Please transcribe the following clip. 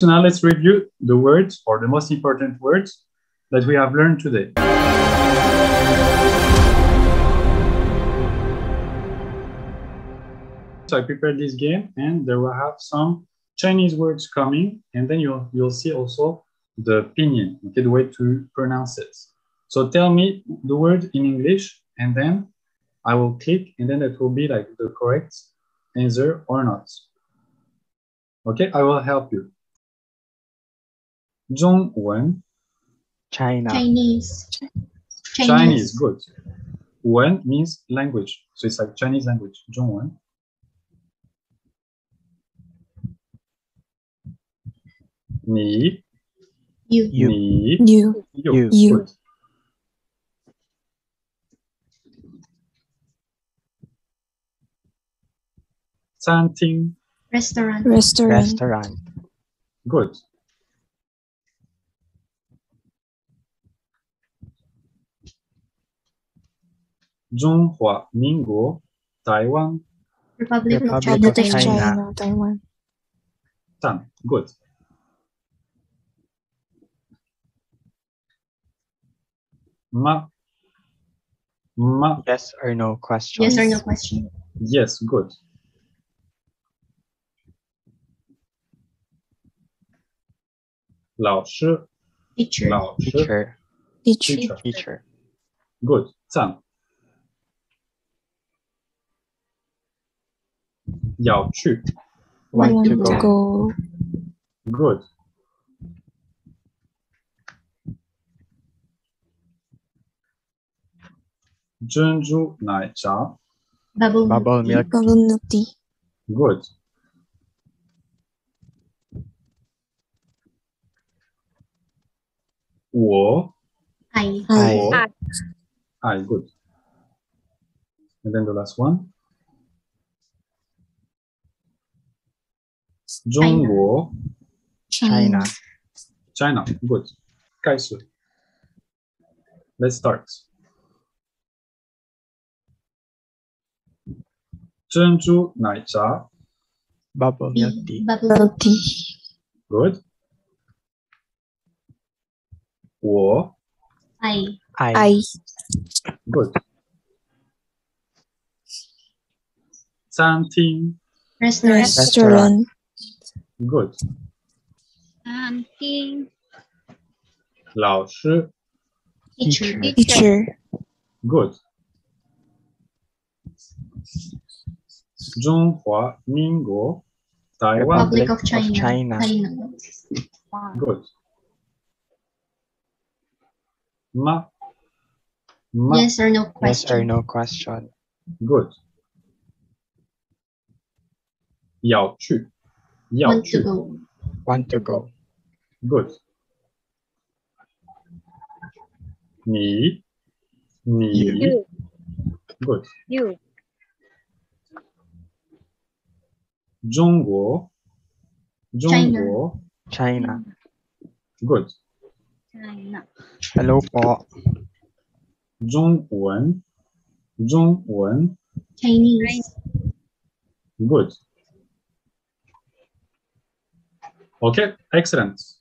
So now let's review the words or the most important words that we have learned today. So I prepared this game and there will have some Chinese words coming and then you'll, you'll see also the pinyin, okay, the way to pronounce it. So tell me the word in English and then I will click and then it will be like the correct answer or not. Okay, I will help you. Zhongwen. China. Chinese. Chinese. Chinese, good. Wen means language. So it's like Chinese language, Zhongwen. Ni. You. You. Ni. You. You. you. Good. Something. Restaurant. Restaurant. Restaurant. Good. Zhonghua Minguo, Taiwan. Republic, Republic of, China, China, Taiwan. Done. Good. Ma. Ma. Yes or no question? Yes or no question? Yes, good. Lao Teacher. Lao Teacher. Teacher. Teacher. Good. Done. 要去？Want, want to go. go. Good. Zhenzhu naicha. Bubble, Bubble milk. Tea. Good. Wo. I. I. I. I. Good. And then the last one. Zhongguo. China. China. China. Good. Kaishi. Let's start. 珍珠奶茶, naicha. Bubble tea. Bubble tea. Good. Wo. I. I. I. Good. Something. Restaurant. Restaurant. good 餐厅 老师 Teacher. Teacher. Teacher. good 中华民国台湾 Republic of of China. China. China. good 吗吗 Yes or no yes question. or no question. good 要去 Want to go. Want to go. Good. Ni. Ni. You. Good. You. Zhongguo. Zhongguo. China. China. Good. China. Hello Paul. Zhongwen. Zhongwen. Chinese. Good. Okay excellent